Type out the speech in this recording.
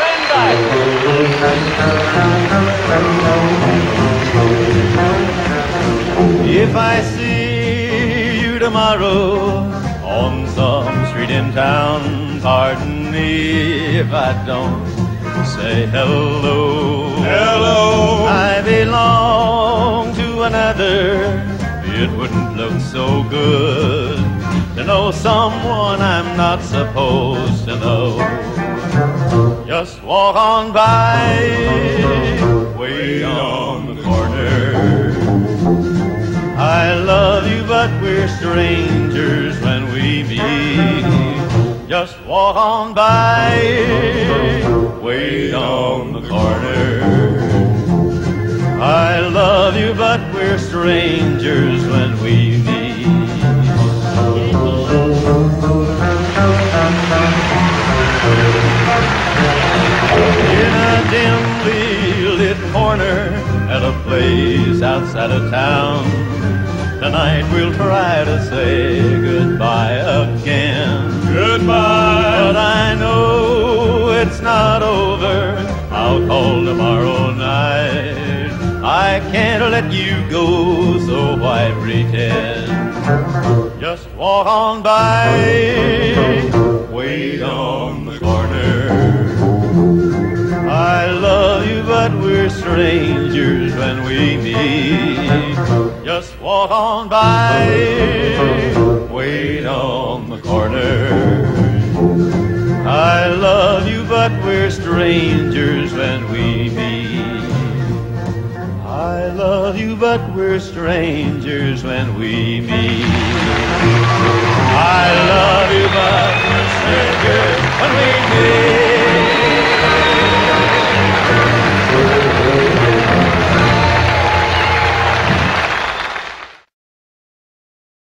Van Dyke. If I see you tomorrow on some street in town, pardon me if I don't say hello. Hello. I belong to another. It wouldn't look so good to know someone I'm not supposed to know. Just walk on by, way on the corner. I love you, but we're strangers when we meet. Just walk on by, way on the corner. I love you, but we're strangers when we meet. Corner at a place outside of town. Tonight we'll try to say goodbye again. Goodbye. But I know it's not over. I'll call tomorrow night. I can't let you go, so why pretend? Just walk on by, love you, but we're strangers when we meet. Just walk on by, wait on the corner. I love you, but we're strangers when we meet. I love you, but we're strangers when we meet.